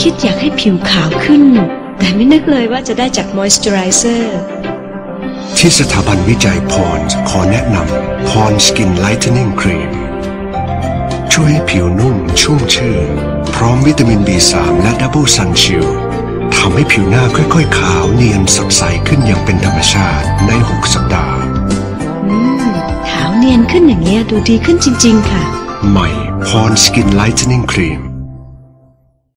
คิดอยากให้ผิวขาวขึ้น แต่ไม่นึกเลยว่าจะได้จากมอยส์เจอไรเซอร์ที่สถาบันวิจัยพอนด์สขอแนะนำพอนด์ส skin lightening cream ช่วยให้ผิวนุ่มชุ่มชื่น พร้อมวิตามิน B3 และดับเบิลซันชิลทำให้ผิวหน้าค่อยๆ ขาวเนียนสดใสขึ้นอย่างเป็นธรรมชาติใน 6 สัปดาห์ขาวเนียนขึ้นอย่างเงี้ยดูดีขึ้นจริง ๆ ค่ะ ใหม่พรสกินไลท์เทนนิ่งครีม